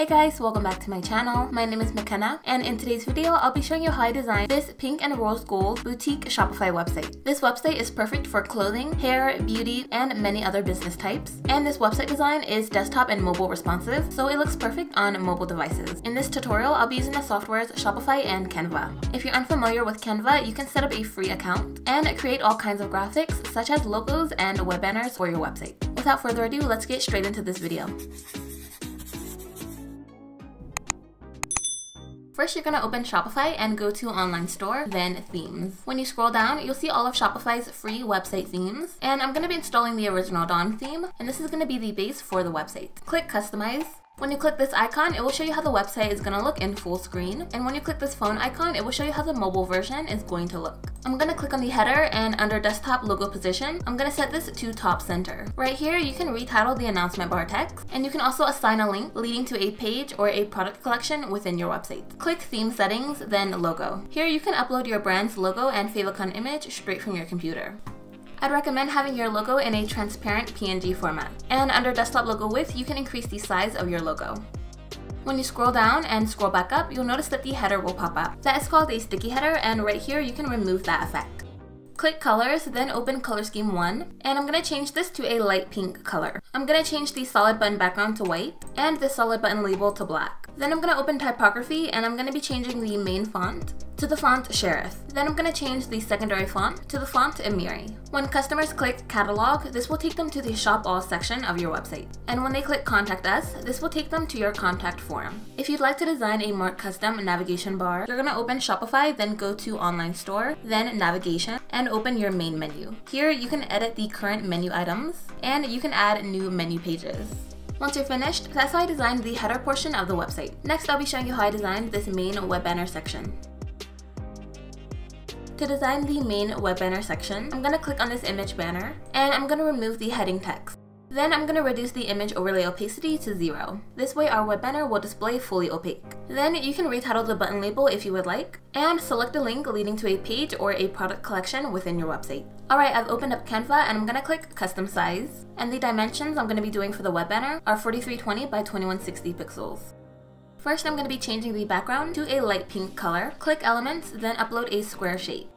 Hey guys, welcome back to my channel. My name is McKenna, and in today's video, I'll be showing you how I designed this pink and rose gold boutique Shopify website. This website is perfect for clothing, hair, beauty, and many other business types. And this website design is desktop and mobile responsive, so it looks perfect on mobile devices. In this tutorial, I'll be using the softwares Shopify and Canva. If you're unfamiliar with Canva, you can set up a free account and create all kinds of graphics, such as logos and web banners for your website. Without further ado, let's get straight into this video. First, you're gonna open Shopify and go to Online Store, then Themes. When you scroll down, you'll see all of Shopify's free website themes, and I'm gonna be installing the original Dawn theme, and this is gonna be the base for the website. Click Customize, when you click this icon, it will show you how the website is going to look in full screen. And when you click this phone icon, it will show you how the mobile version is going to look. I'm going to click on the header and under desktop logo position, I'm going to set this to top center. Right here, you can retitle the announcement bar text and you can also assign a link leading to a page or a product collection within your website. Click theme settings, then logo. Here you can upload your brand's logo and favicon image straight from your computer. I'd recommend having your logo in a transparent PNG format. And under desktop logo width, you can increase the size of your logo. When you scroll down and scroll back up, you'll notice that the header will pop up. That is called a sticky header, and right here you can remove that effect. Click colors, then open color scheme 1, and I'm going to change this to a light pink color. I'm going to change the solid button background to white, and the solid button label to black. Then I'm going to open typography, and I'm going to be changing the main font to the font Serif. Then I'm going to change the secondary font to the font Amiri. When customers click Catalog, this will take them to the Shop All section of your website. And when they click Contact Us, this will take them to your contact form. If you'd like to design a more custom navigation bar, you're going to open Shopify, then go to Online Store, then Navigation, and open your main menu. Here, you can edit the current menu items, and you can add new menu pages. Once you're finished, that's how I designed the header portion of the website. Next, I'll be showing you how I designed this main web banner section. To design the main web banner section, I'm going to click on this image banner, and I'm going to remove the heading text. Then I'm going to reduce the image overlay opacity to 0. This way our web banner will display fully opaque. Then you can retitle the button label if you would like, and select a link leading to a page or a product collection within your website. Alright, I've opened up Canva and I'm going to click Custom Size, and the dimensions I'm going to be doing for the web banner are 4320 by 2160 pixels. First, I'm going to be changing the background to a light pink color. Click Elements, then upload a square shape.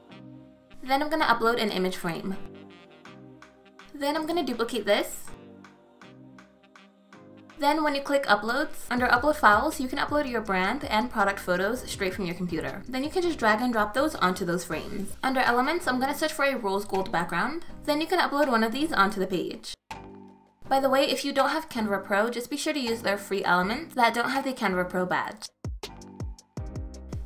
Then I'm going to upload an image frame. Then I'm going to duplicate this. Then when you click Uploads, under Upload Files, you can upload your brand and product photos straight from your computer. Then you can just drag and drop those onto those frames. Under Elements, I'm going to search for a rose gold background. Then you can upload one of these onto the page. By the way, if you don't have Canva Pro, just be sure to use their free elements that don't have the Canva Pro badge.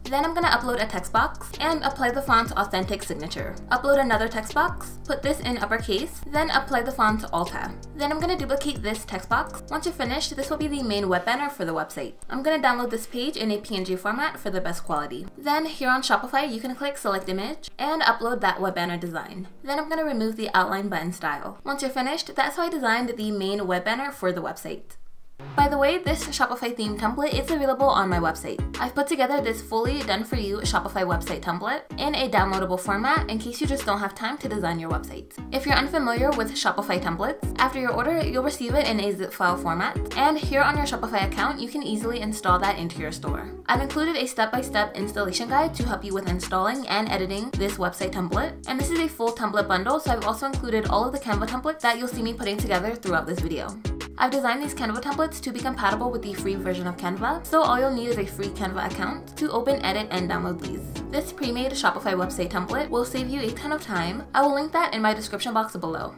Then I'm gonna upload a text box and apply the font's authentic signature. Upload another text box, put this in uppercase, then apply the font Alta. Then I'm gonna duplicate this text box. Once you're finished, this will be the main web banner for the website. I'm gonna download this page in a PNG format for the best quality. Then here on Shopify, you can click select image and upload that web banner design. Then I'm gonna remove the outline button style. Once you're finished, that's how I designed the main web banner for the website. By the way, this Shopify theme template is available on my website. I've put together this fully done for you Shopify website template in a downloadable format in case you just don't have time to design your website. If you're unfamiliar with Shopify templates, after your order, you'll receive it in a zip file format, and here on your Shopify account, you can easily install that into your store. I've included a step-by-step -step installation guide to help you with installing and editing this website template, and this is a full template bundle, so I've also included all of the Canva templates that you'll see me putting together throughout this video. I've designed these Canva templates to be compatible with the free version of Canva, so all you'll need is a free Canva account to open, edit, and download these. This pre-made Shopify website template will save you a ton of time. I will link that in my description box below.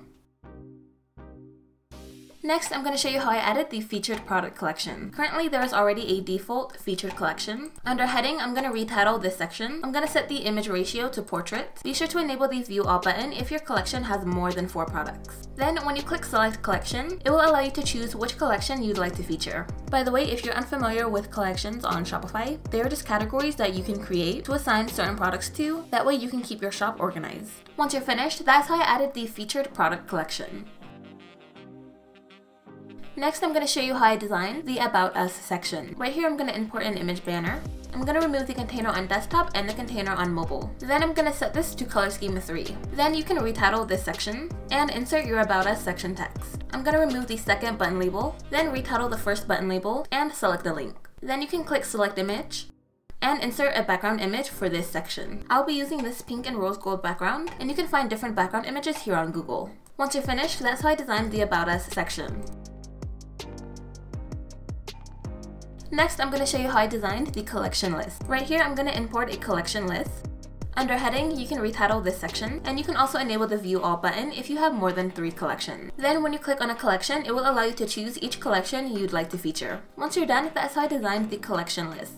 Next, I'm going to show you how I added the featured product collection. Currently, there is already a default featured collection. Under heading, I'm going to retitle this section. I'm going to set the image ratio to portrait. Be sure to enable the view all button if your collection has more than four products. Then, when you click select collection, it will allow you to choose which collection you'd like to feature. By the way, if you're unfamiliar with collections on Shopify, they are just categories that you can create to assign certain products to. That way you can keep your shop organized. Once you're finished, that's how I added the featured product collection. Next, I'm going to show you how I designed the About Us section. Right here, I'm going to import an image banner. I'm going to remove the container on desktop and the container on mobile. Then I'm going to set this to color scheme 3. Then you can retitle this section and insert your About Us section text. I'm going to remove the second button label, then retitle the first button label and select the link. Then you can click select image and insert a background image for this section. I'll be using this pink and rose gold background, and you can find different background images here on Google. Once you're finished, that's how I designed the About Us section. Next, I'm going to show you how I designed the collection list. Right here, I'm going to import a collection list. Under heading, you can retitle this section, and you can also enable the view all button if you have more than three collections. Then when you click on a collection, it will allow you to choose each collection you'd like to feature. Once you're done, that's how I designed the collection list.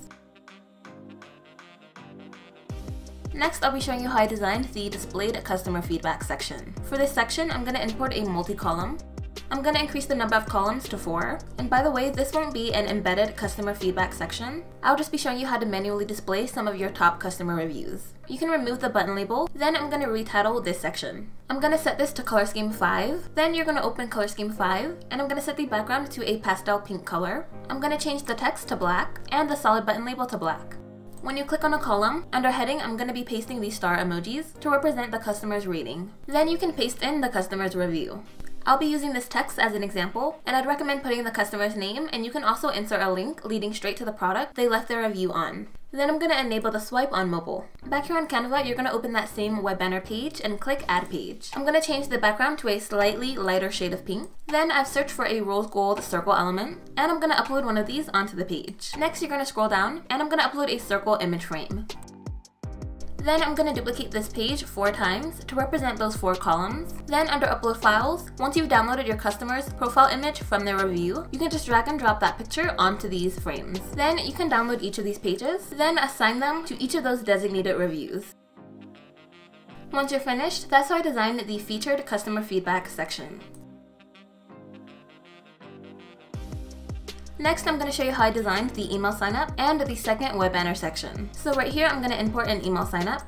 Next, I'll be showing you how I designed the displayed customer feedback section. For this section, I'm going to import a multi-column. I'm going to increase the number of columns to 4. And by the way, this won't be an embedded customer feedback section. I'll just be showing you how to manually display some of your top customer reviews. You can remove the button label, then I'm going to retitle this section. I'm going to set this to color scheme 5, then you're going to open color scheme 5, and I'm going to set the background to a pastel pink color. I'm going to change the text to black, and the solid button label to black. When you click on a column, under heading, I'm going to be pasting these star emojis to represent the customer's rating. Then you can paste in the customer's review. I'll be using this text as an example, and I'd recommend putting the customer's name, and you can also insert a link leading straight to the product they left their review on. Then I'm going to enable the swipe on mobile. Back here on Canva, you're going to open that same web banner page and click Add Page. I'm going to change the background to a slightly lighter shade of pink. Then I've searched for a rose gold circle element, and I'm going to upload one of these onto the page. Next, you're going to scroll down, and I'm going to upload a circle image frame. Then I'm going to duplicate this page four times to represent those four columns. Then under upload files, once you've downloaded your customer's profile image from their review, you can just drag and drop that picture onto these frames. Then you can download each of these pages, then assign them to each of those designated reviews. Once you're finished, that's how I designed the featured customer feedback section. Next, I'm going to show you how I designed the email signup and the second web banner section. So right here, I'm going to import an email signup.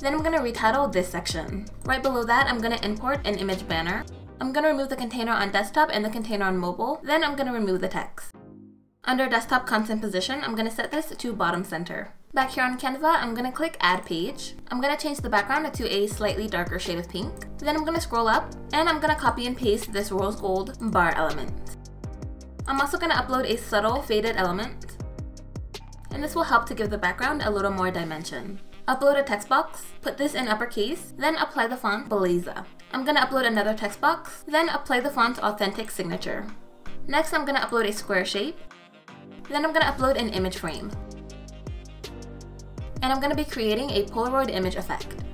Then I'm going to retitle this section. Right below that, I'm going to import an image banner. I'm going to remove the container on desktop and the container on mobile. Then I'm going to remove the text. Under desktop content position, I'm going to set this to bottom center. Back here on Canva, I'm going to click Add Page. I'm going to change the background to a slightly darker shade of pink. Then I'm going to scroll up, and I'm going to copy and paste this rose gold bar element. I'm also going to upload a subtle faded element, and this will help to give the background a little more dimension. Upload a text box, put this in uppercase, then apply the font Belleza. I'm going to upload another text box, then apply the font Authentic Signature. Next, I'm going to upload a square shape, then I'm going to upload an image frame. And I'm going to be creating a Polaroid image effect.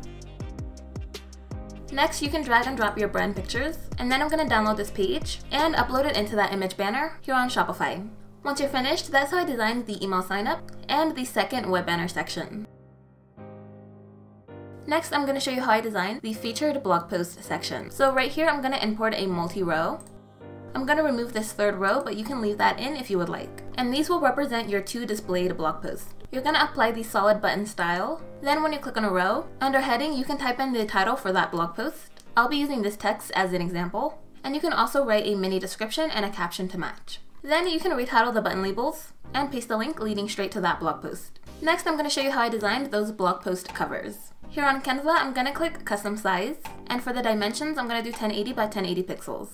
Next, you can drag and drop your brand pictures, and then I'm going to download this page and upload it into that image banner here on Shopify. Once you're finished, that's how I designed the email signup and the second web banner section. Next, I'm going to show you how I designed the featured blog post section. So right here, I'm going to import a multi-row. I'm going to remove this third row, but you can leave that in if you would like. And these will represent your two displayed blog posts. You're to apply the solid button style. Then when you click on a row, under heading, you can type in the title for that blog post. I'll be using this text as an example. And you can also write a mini description and a caption to match. Then you can retitle the button labels and paste the link leading straight to that blog post. Next, I'm going to show you how I designed those blog post covers. Here on Canva, I'm going to click Custom Size, and for the dimensions, I'm going to do 1080 by 1080 pixels.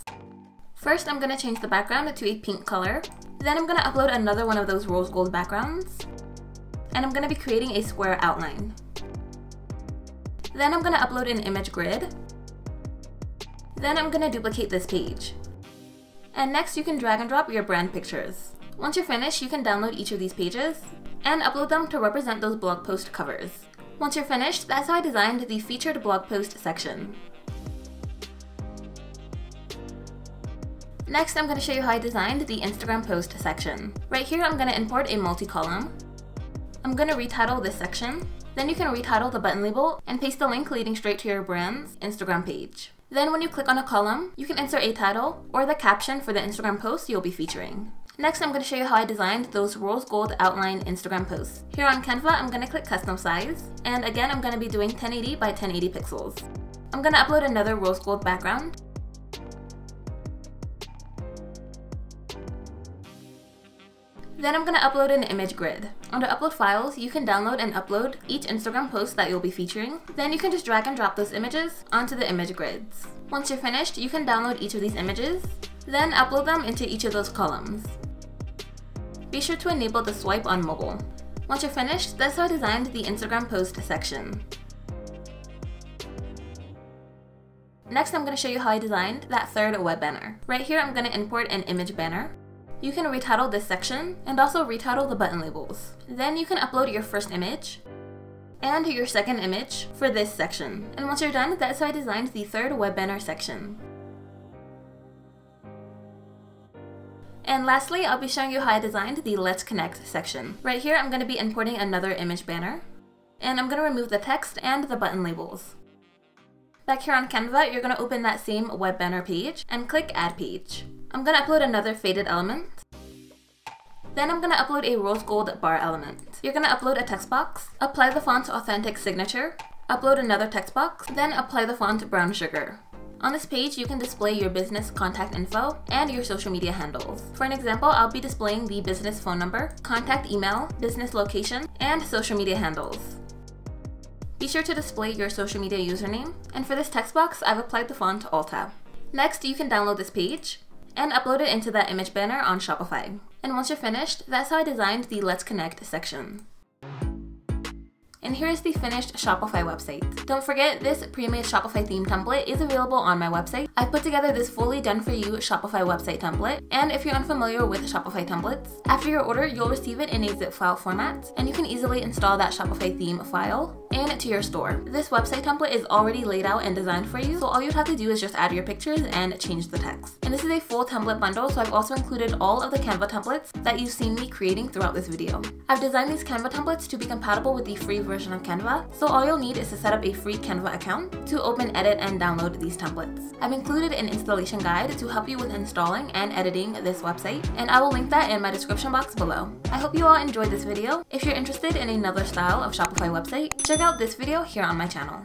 First, I'm going to change the background to a pink color. Then I'm going to upload another one of those rose gold backgrounds and I'm going to be creating a square outline. Then I'm going to upload an image grid. Then I'm going to duplicate this page. And next you can drag and drop your brand pictures. Once you're finished, you can download each of these pages and upload them to represent those blog post covers. Once you're finished, that's how I designed the featured blog post section. Next, I'm going to show you how I designed the Instagram post section. Right here, I'm going to import a multi-column. I'm going to retitle this section. Then you can retitle the button label and paste the link leading straight to your brand's Instagram page. Then when you click on a column, you can insert a title or the caption for the Instagram post you'll be featuring. Next, I'm going to show you how I designed those rose gold outline Instagram posts. Here on Canva, I'm going to click custom size, and again, I'm going to be doing 1080 by 1080 pixels. I'm going to upload another rose gold background, Then I'm going to upload an image grid. Under upload files, you can download and upload each Instagram post that you'll be featuring. Then you can just drag and drop those images onto the image grids. Once you're finished, you can download each of these images, then upload them into each of those columns. Be sure to enable the swipe on mobile. Once you're finished, that's how I designed the Instagram post section. Next, I'm going to show you how I designed that third web banner. Right here, I'm going to import an image banner. You can retitle this section and also retitle the button labels. Then you can upload your first image and your second image for this section. And once you're done, that's how I designed the third web banner section. And lastly, I'll be showing you how I designed the Let's Connect section. Right here, I'm going to be importing another image banner. And I'm going to remove the text and the button labels. Back here on Canva, you're going to open that same web banner page and click Add Page. I'm gonna upload another faded element. Then I'm gonna upload a rose gold bar element. You're gonna upload a text box, apply the font's authentic signature, upload another text box, then apply the font brown sugar. On this page, you can display your business contact info and your social media handles. For an example, I'll be displaying the business phone number, contact email, business location, and social media handles. Be sure to display your social media username, and for this text box, I've applied the font Alt-Tab. Next, you can download this page and upload it into that image banner on Shopify. And once you're finished, that's how I designed the Let's Connect section. And here is the finished Shopify website. Don't forget, this pre-made Shopify theme template is available on my website. I've put together this fully done for you Shopify website template. And if you're unfamiliar with Shopify templates, after your order, you'll receive it in a zip file format, and you can easily install that Shopify theme file and to your store. This website template is already laid out and designed for you, so all you'd have to do is just add your pictures and change the text. And this is a full template bundle, so I've also included all of the Canva templates that you've seen me creating throughout this video. I've designed these Canva templates to be compatible with the free version of Canva, so all you'll need is to set up a free Canva account to open, edit, and download these templates. I've included an installation guide to help you with installing and editing this website, and I will link that in my description box below. I hope you all enjoyed this video. If you're interested in another style of Shopify website, check out this video here on my channel.